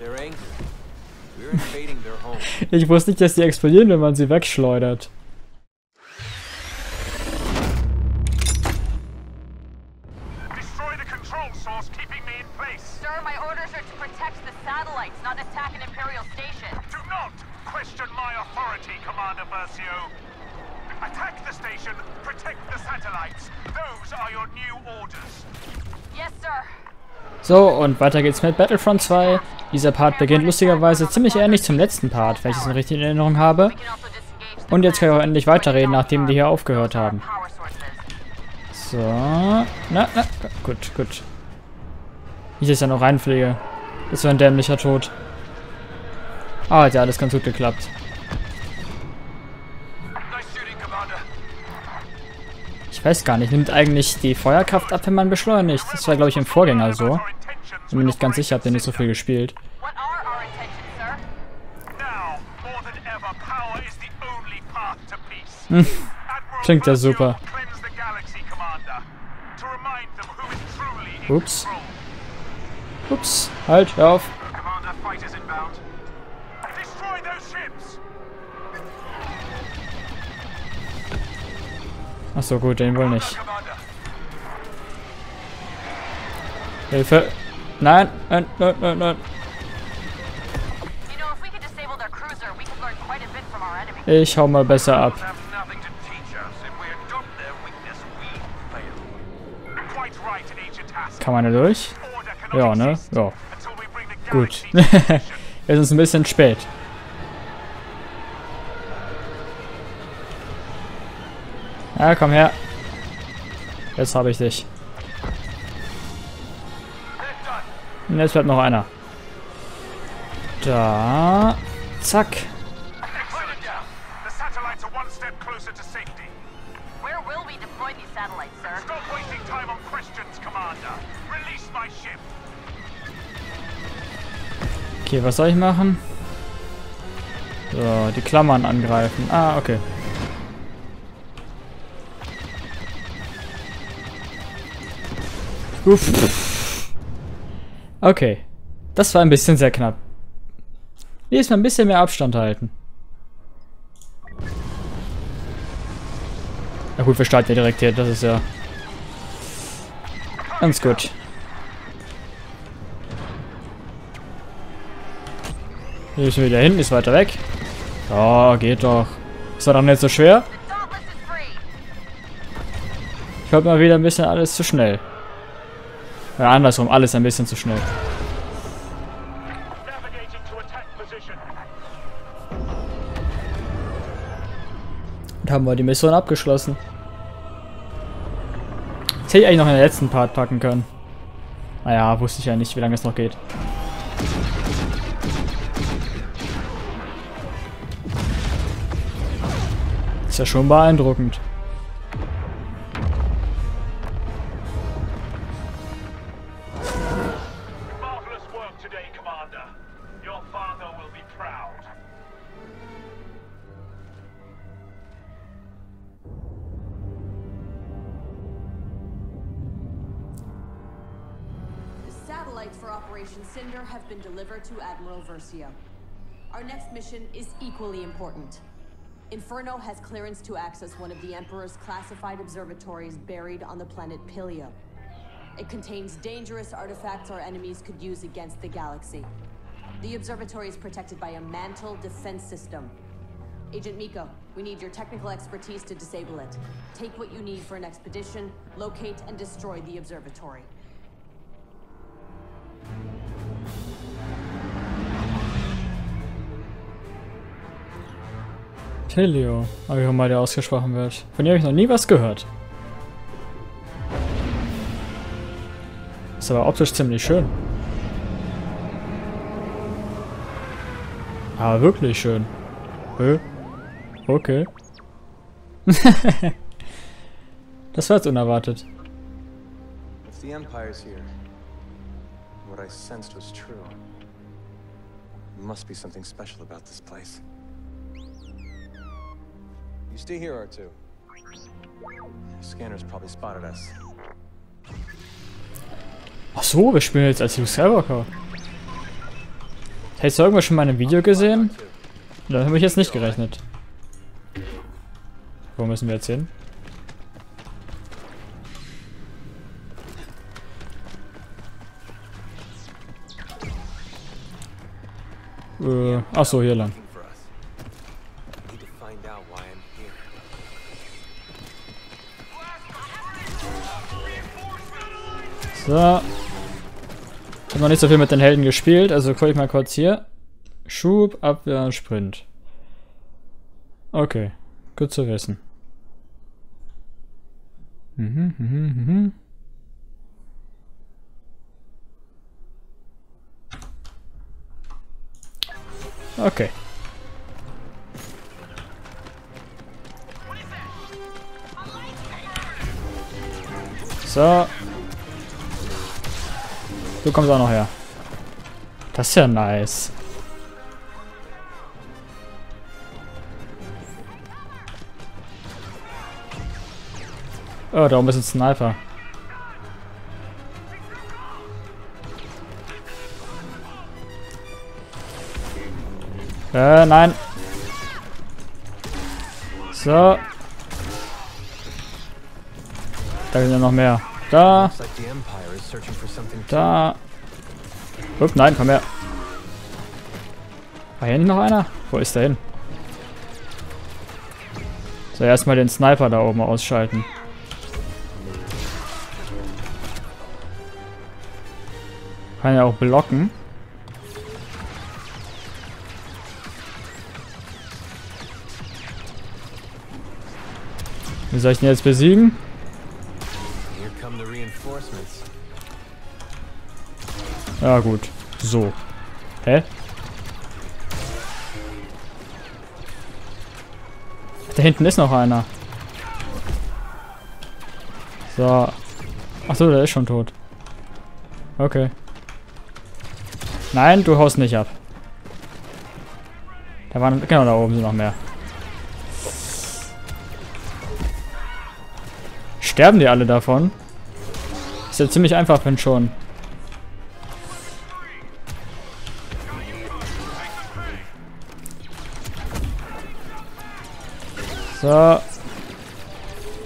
Ich wusste nicht, dass die explodieren, wenn man sie wegschleudert. Destroy the control source keeping me in place. Sir, my orders are to protect the satellites, not attack an Imperial station. Do not question my authority, Commander Versio. Attack the station, protect the satellites. Those are your new orders. Yes, sir. So, und weiter geht's mit Battlefront 2. Dieser Part beginnt lustigerweise ziemlich ähnlich zum letzten Part, wenn ich es in Erinnerung habe. Und jetzt kann ich auch endlich weiterreden, nachdem die hier aufgehört haben. So. Na, na, gut, gut. Nicht, dass ich da noch reinfliege. Das wäre ein dämlicher Tod. Ah, hat ja alles ganz gut geklappt. Ich weiß gar nicht, nimmt eigentlich die Feuerkraft ab, wenn man beschleunigt? Das war, glaube ich, im Vorgänger so. Bin mir nicht ganz sicher, hab den nicht so viel gespielt. Admiral Klingt ja super. Ups. Ups, halt, hör auf. Achso, gut, den wohl nicht. Hilfe. Nein, nein, nein, nein, nein. Ich hau mal besser ab. Kann man da durch? Ja, ne? Ja. Gut. Es ist ein bisschen spät. Ja, komm her. Jetzt habe ich dich. Und jetzt bleibt noch einer. Da. Zack. Excellent. down. The satellites are one step closer to safety. Where will we deploy these satellites, sir? Stop wasting time on questions, Commander. Release my ship. Okay, was soll ich machen? So, die Klammern angreifen. Ah, okay. Uff. Okay. Das war ein bisschen sehr knapp. Nächstes Mal ein bisschen mehr Abstand halten. Na gut, wir starten ja direkt hier. Das ist ja ganz gut. Hier ist wieder hinten, ist weiter weg. Ja, geht doch. Ist doch nicht so schwer. Ich hört mal wieder ein bisschen alles zu schnell. Ja, andersrum, alles ein bisschen zu schnell. Und haben wir die Mission abgeschlossen. Das hätte ich eigentlich noch in den letzten Part packen können. Naja, wusste ich ja nicht, wie lange es noch geht. Ist ja schon beeindruckend. Satellites for Operation Cinder have been delivered to Admiral Versio. Our next mission is equally important. Inferno has clearance to access one of the Emperor's classified observatories buried on the planet Pilio. It contains dangerous artifacts our enemies could use against the galaxy. The observatory is protected by a mantle defense system. Agent Miko, we need your technical expertise to disable it. Take what you need for an expedition, locate and destroy the observatory. Telio, aber wie auch mal der ausgesprochen wird. Von ihr habe ich noch nie was gehört. Ist aber optisch ziemlich schön. Aber wirklich schön. Okay. das war jetzt unerwartet. If the Empire's here, what I sensed was true. There must be something special about this place. You stay here, R2. The scanners probably spotted us. Ach so, wir spielen jetzt als Luke Skywalker. Hättest du irgendwas schon mal in einem Video gesehen? Da habe ich jetzt nicht gerechnet. Wo müssen wir jetzt hin? Äh, ach so, hier lang. So. Ich habe noch nicht so viel mit den Helden gespielt, also gucke ich mal kurz hier. Schub, Abwehr, Sprint. Okay, gut zu wissen. Mhm, mhm, mhm. Okay. So. Du kommst auch noch her. Das ist ja nice. Oh, da oben ist ein Sniper. Äh, nein. So. Da sind ja noch mehr. Da. Da. Upp, nein, komm her. War hier nicht noch einer? Wo ist der hin? So, erstmal den Sniper da oben ausschalten. Kann ja auch blocken. Wie soll ich ihn jetzt besiegen? Here come the reinforcements. Ja gut. So. Hä? Da hinten ist noch einer. So. Achso, der ist schon tot. Okay. Nein, du haust nicht ab. Da waren, genau, da oben sind noch mehr. Sterben die alle davon? Ist ja ziemlich einfach, wenn schon. So.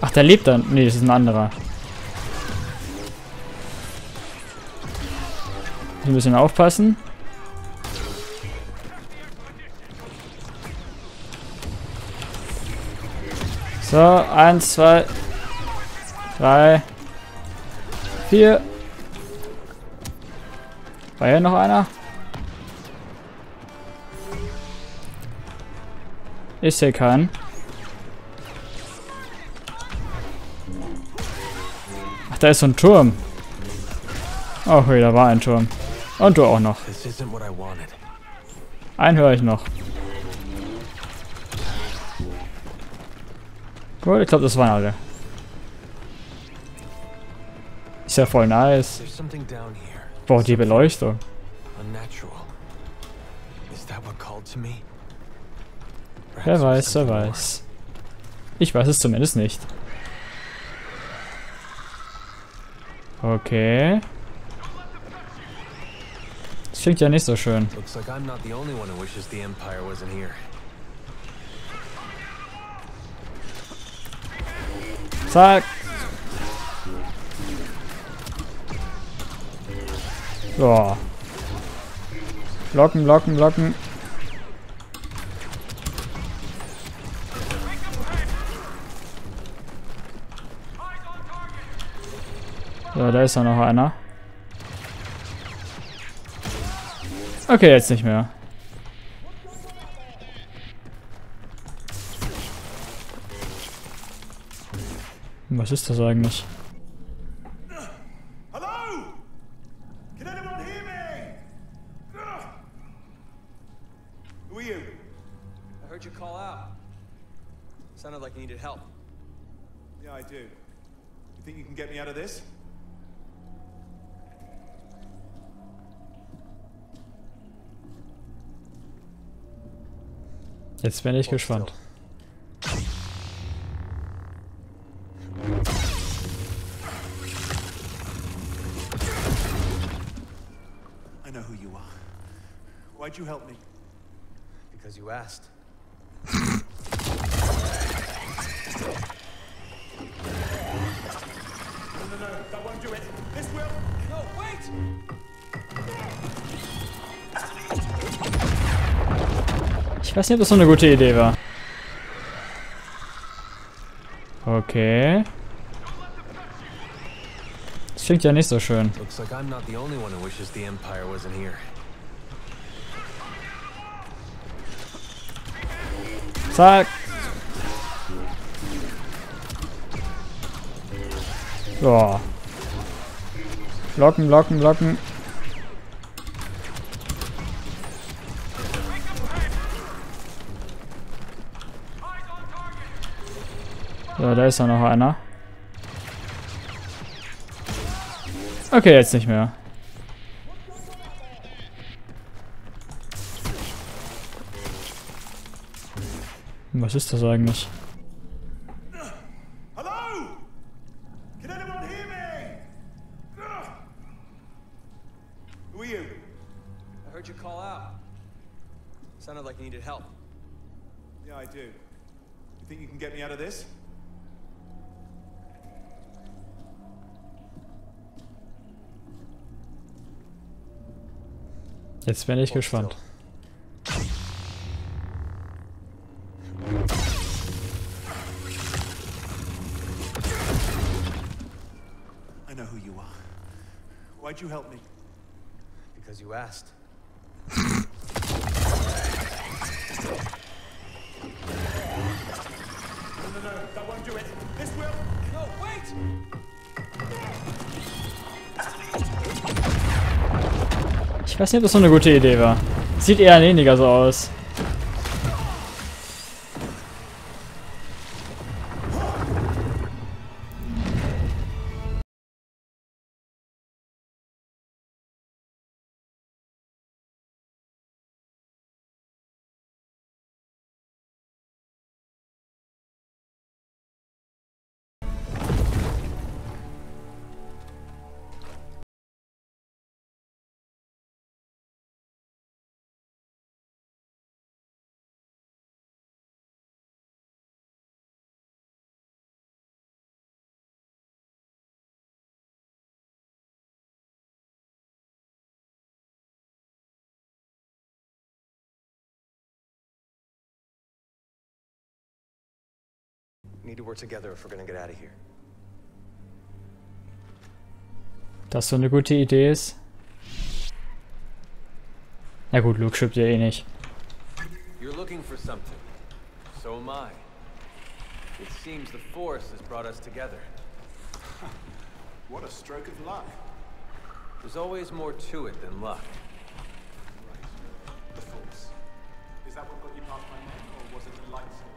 Ach, der lebt dann. Nee, das ist ein anderer. Ein bisschen aufpassen. So, eins, zwei, drei, vier. War hier noch einer? Ich sehe keinen. Da ist so ein Turm. Oh, hey, da war ein Turm. Und du auch noch. Einen höre ich noch. Gut, ich glaube, das waren alle. Ist ja voll nice. Boah, die Beleuchtung. Wer weiß, wer weiß. Ich weiß es zumindest nicht. Okay. Das klingt ja nicht so schön. Looks like I'm not the only one who wishes the Empire wasn't here. Zack. So. Blocken, blocken, blocken. So, da ist ja noch einer. Okay, jetzt nicht mehr. Was ist das eigentlich? Hello? Can anyone hear me? Who are you? I heard you call out. Sounded like you needed help. Yeah, I do. You think you can get me out of this? Jetzt bin ich gespannt. I know who you are. Why'd you help me? Because you asked. No, no, no, that won't do it. This will. No, wait! Ich weiß nicht, ob das so eine gute Idee war. Okay. Das klingt ja nicht so schön. Looks like I'm not the So, da ist ja noch einer. Okay, jetzt nicht mehr. Was ist das eigentlich? Hello? Can anyone hear me? Who are you? I heard you call out. Sounded like you needed help. Yeah, I do. You think you can get me out of this? Jetzt bin ich gespannt. I know who you are. Why'd you help me? Because you asked. No, no, no, that won't do it. This will. No, wait! Ich weiß nicht, ob das so eine gute Idee war. Sieht eher weniger so aus. Need to work together if we're gonna get out of here. Das so eine gute Idee ist. Na gut, Luke stirbt ja eh nicht. You're looking for something. So am I. It seems the Force has brought us together. What a stroke of luck. There's always more to it than luck. The Force. Is that what got you past my men, or was it the lightsaber?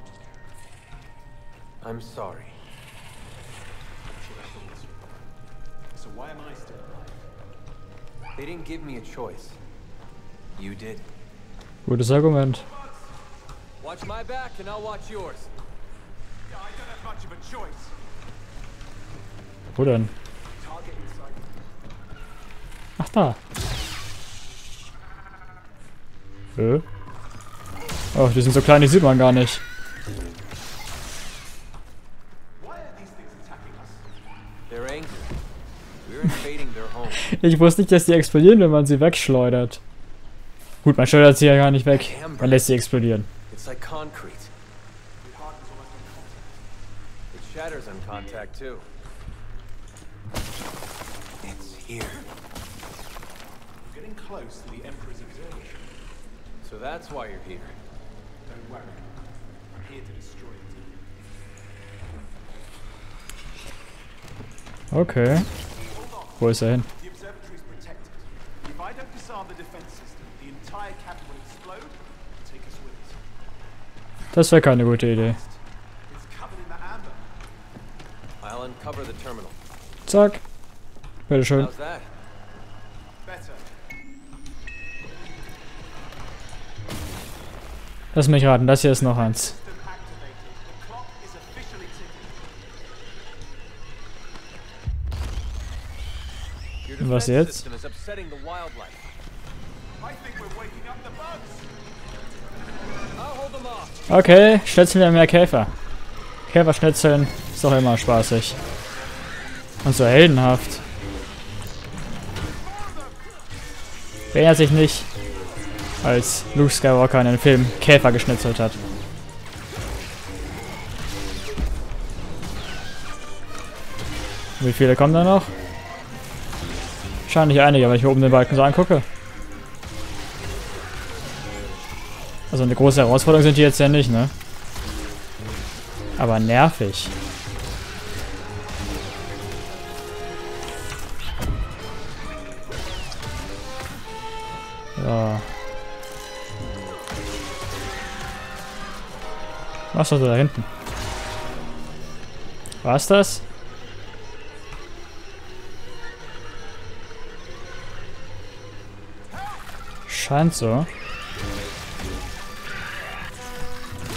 I'm sorry. So why am I still alive? They didn't give me a choice. You did. Gutes Argument. Watch my back and I'll watch yours. Yeah, I don't have much of a choice. Wo denn? Ach da. Hä? Oh, die sind so klein, die sieht man gar nicht. Ich wusste nicht, dass die explodieren, wenn man sie wegschleudert. Gut, man schleudert sie ja gar nicht weg. Man lässt sie explodieren. It's like concrete. It hardens almost on contact. It shatters on contact too. It's here. We're getting close to the Emperor's observatory. So that's why you're here. Don't worry. I'm here to destroy it. Okay. Wo ist er hin? The observatory is protected. If I don't disarm the defense system, the entire camp will explode and take us with it. Das wäre keine gute Idee. Zack. Bitteschön. That? Better. Lass mich raten, das hier ist noch eins. Was jetzt? I think we're the Okay, schnetzeln wir mehr Käfer. Käferschnetzeln ist doch immer spaßig. Und so heldenhaft. Wer sich nicht, als Luke Skywalker in den Film Käfer geschnitzelt hat? Wie viele kommen da noch? Wahrscheinlich einige, wenn ich mir oben den Balken so angucke. Also eine große Herausforderung sind die jetzt ja nicht, ne? Aber nervig. So. Was ist da hinten? Was das? Scheint so.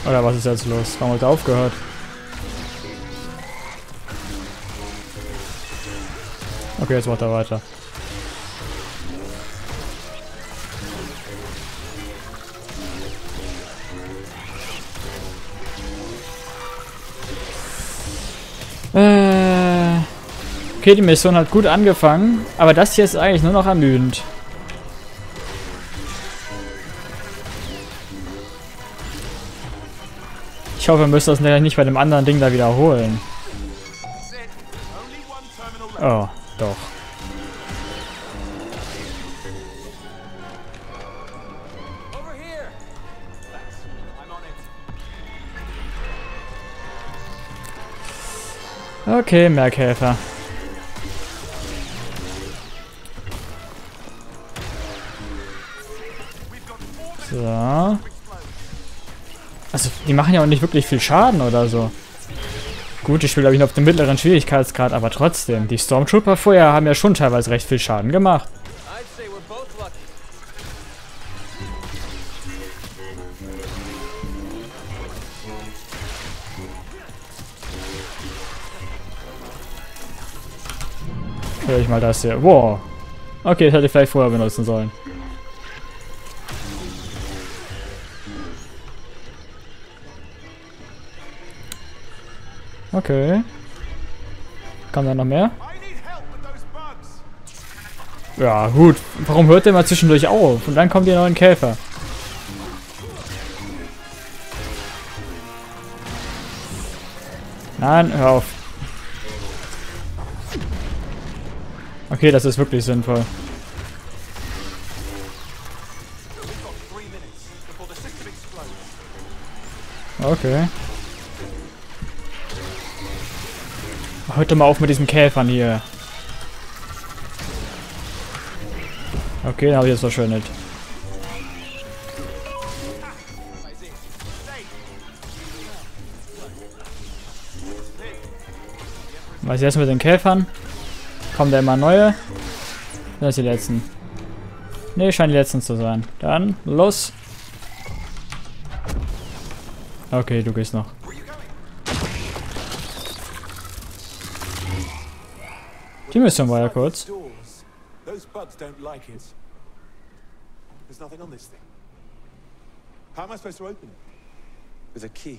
Oder was ist jetzt los? Warum hat er aufgehört? Okay, jetzt macht er weiter. Äh, okay, die Mission hat gut angefangen, aber das hier ist eigentlich nur noch ermüdend. Hoffe, wir müssen das nicht bei dem anderen Ding da wiederholen. Oh, doch. Okay, Merkhelfer. Die machen ja auch nicht wirklich viel Schaden oder so. Gut, ich spiele, glaube ich, auf dem mittleren Schwierigkeitsgrad, aber trotzdem. Die Stormtrooper vorher haben ja schon teilweise recht viel Schaden gemacht. Hör ich mal das hier. Wow. Okay, das hätte ich vielleicht vorher benutzen sollen. Okay. Kann da noch mehr? Ja, gut. Warum hört der mal zwischendurch auf? Und dann kommen die neuen Käfer. Nein, hör auf. Okay, das ist wirklich sinnvoll. Okay. Hört mal auf mit diesen Käfern hier. Okay, dann habe ich jetzt verschwendet. Was jetzt mit den Käfern? Kommen da immer neue? Das sind die letzten. Ne, scheinen die letzten zu sein. Dann, los. Okay, du gehst noch. Die Mission war ja kurz. Those bugs don't like it. There's nothing on this thing. How am I supposed to open it? With a key.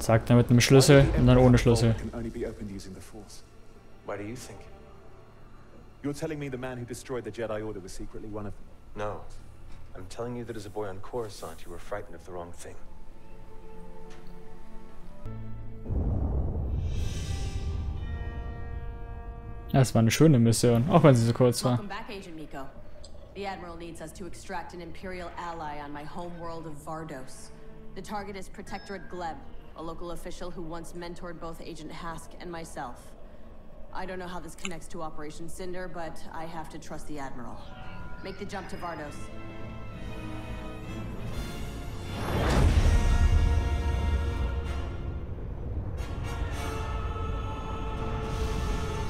Sagt er mit einem Schlüssel und dann ohne Schlüssel. Why do you think? You're telling me the man who destroyed the Jedi Order was secretly one of them? No. I'm telling you that as a boy on Coruscant, you were frightened of the wrong thing. Das war eine schöne Mission, auch wenn sie so kurz war. Welcome back, Agent Miko. The Admiral needs us to extract an Imperial ally on my home world of Vardos. The target is Protectorate Gleb, a local official who once mentored both Agent Hask and myself. I don't know how this connects to Operation Cinder, but I have to trust the Admiral. Make the jump to Vardos.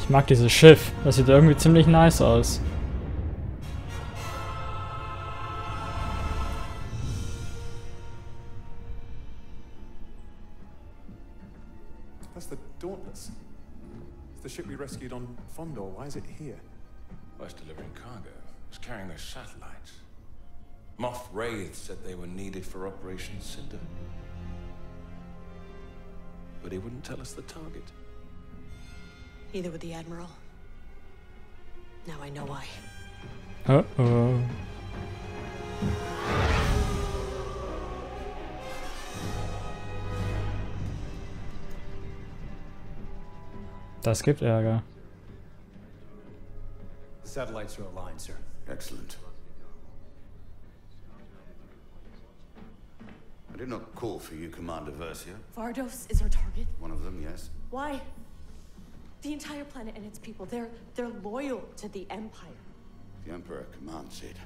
Ich mag dieses Schiff. Das sieht irgendwie ziemlich nice aus. That's the Dauntless. If the ship we rescued on Fondor, why is it here? was delivering cargo. It was carrying those satellites. Moff Wraith said they were needed for Operation Cinder. But he wouldn't tell us the target. Either with the Admiral. Now I know why. Uh-oh. Das gibt Ärger. The satellites are aligned, sir. Excellent. I did not call for you, Commander Versia. Vardos is our target. One of them, yes. Why? The entire planet and its people, they're they're loyal to the Empire. The Emperor commands it.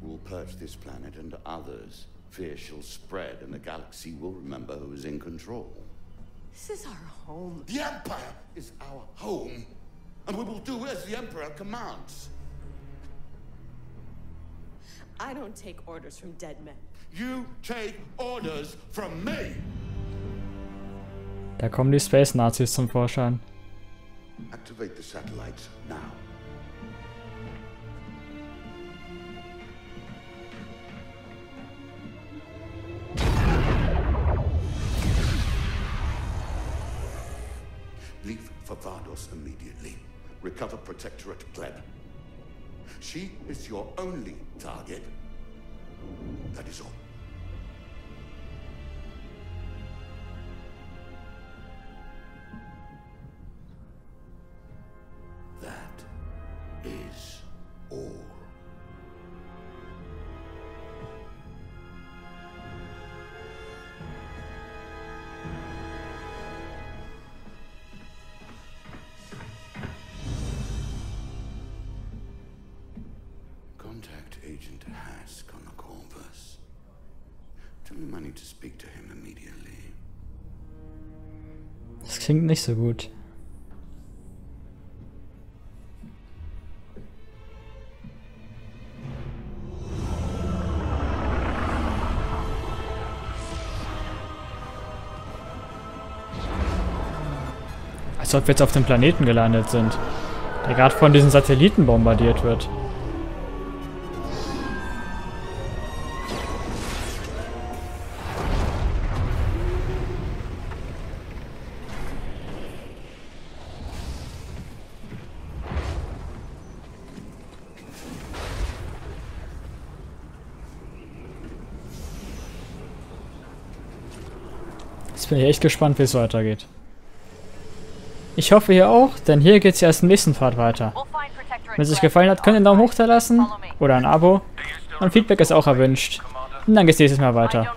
We'll purge this planet and others. Fear shall spread, and the galaxy will remember who is in control. This is our home. The Empire is our home, and we will do as the Emperor commands. I don't take orders from dead men. You take orders from me. Da kommen die Space Nazis zum Vorschein. Activate the satellites now. Leave for Vardos immediately. Recover Protectorate Gleb. She is your only target. That is all. Hask on Corvus. Tell him I need to speak to him immediately. Das klingt nicht so gut. Als ob wir jetzt auf dem Planeten gelandet sind, der gerade von diesen Satelliten bombardiert wird. Bin ich echt gespannt, wie es weitergeht. Ich hoffe ihr auch, denn hier geht es ja erst im nächsten Part weiter. Wenn es euch gefallen hat, könnt ihr einen Daumen hoch da lassen oder ein Abo. Und Feedback ist auch erwünscht. Und dann geht's nächstes Mal weiter.